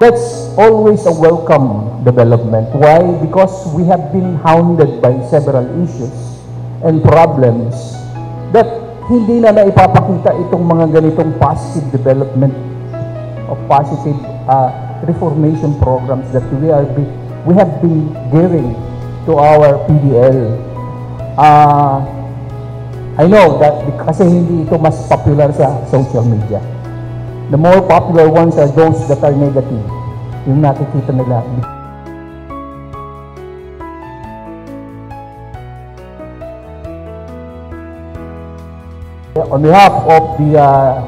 That's always a welcome development. Why? Because we have been hounded by several issues and problems that hindi na naipapakita itong mga ganitong positive development of positive uh, reformation programs that we are be, we have been giving to our PDL. Uh, I know that kasi hindi ito mas popular sa social media. The more popular ones are those that are negative. Yung nakikita nila. On behalf of the uh,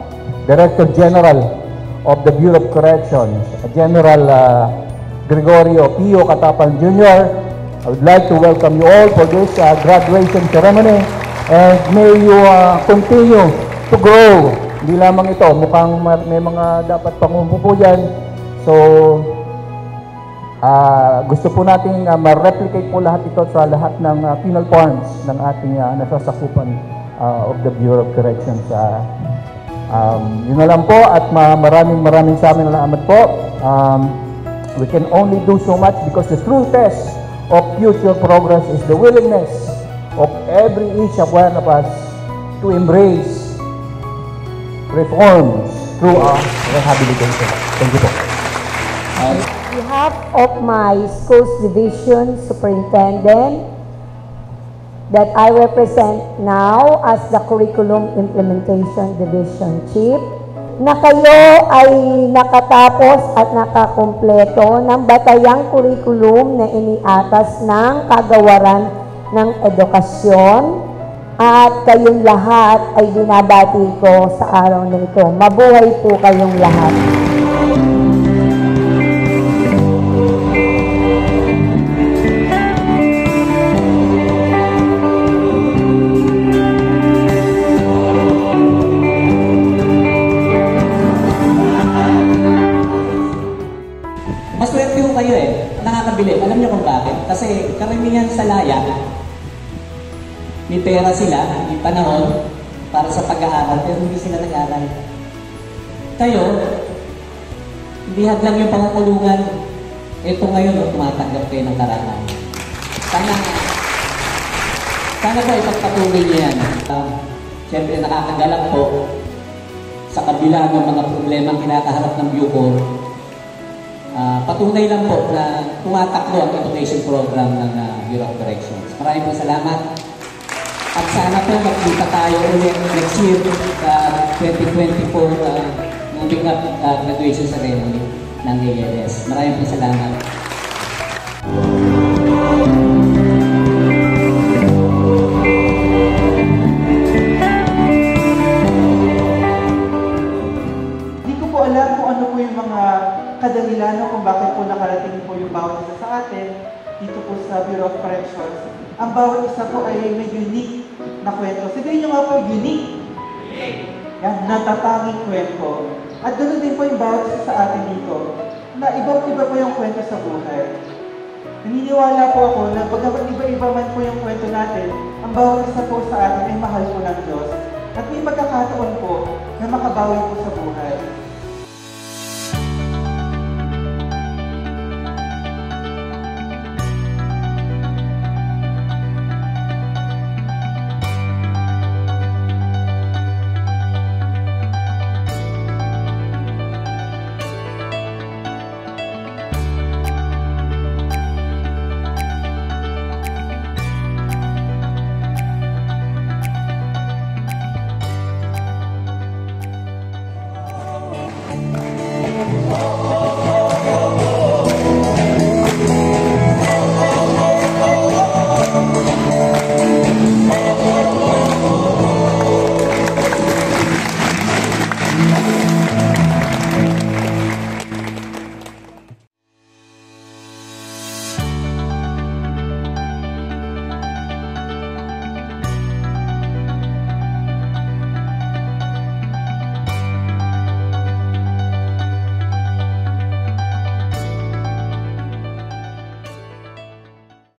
Director General of the Bureau of Corrections, General uh, Gregorio Pio Katapan Jr., I would like to welcome you all for this uh, graduation ceremony and may you uh, continue to grow. Hindi lamang ito, mukhang ma- may mga dapat pangumpupo dyan. So, ah, gusto po natin uh, ma-replicate po lahat ito sa lahat ng uh, penal forms ng ating uh, nasasakupan uh, of the Bureau of Corrections. Uh, um, yun na lang po at ma- maraming maraming sa amin salamat po. Um, we can only do so much because the true test of future progress is the willingness of every each of one of us to embrace reforms through our rehabilitation. Thank you po. On behalf of my school's division superintendent that I represent now as the Curriculum Implementation Division Chief, na kayo ay nakatapos at nakakumpleto ng batayang curriculum na iniatas ng kagawaran ng edukasyon at kayong lahat ay binabati ko sa araw na ito. Mabuhay po kayong lahat. Maswerte ho kayo eh. Nakakabili. Alam niyo kung bakit? Kasi karamihan sa laya, may pera sila, may panahon para sa pag-aaral, pero hindi sila nag-aaral. Kayo, hindi hadlang yung pangukulungan. Ito ngayon, no, tumatanggap kayo ng karangan. Sana, sana po ipagpatuloy niyo yan. Uh, Siyempre, nakakagalak po sa kabila ng mga problema kinakaharap ng Bucor, Ah, patunay lang po na tumatakbo ang education program ng uh, Bureau of Corrections. Maraming po salamat. At sana po magkita tayo ulit next year, uh, 2024, uh, up uh, graduation ceremony ng ALS. Maraming po salamat. Hindi ko po alam kung ano po yung mga kadahilan kung bakit po nakarating po yung bawat isa sa atin dito po sa Bureau of Corrections. Ang bawat isa po ay may unique na kwento. Sabihin nyo nga po, unique. Yan, natatanging kwento. At ganoon din po yung bawat sa atin dito, na ibang iba po yung kwento sa buhay. Naniniwala po ako na bagamat iba-iba man po yung kwento natin, ang bawat isa po sa atin ay mahal po ng Diyos. At may pagkakataon po na makabawi po sa buhay.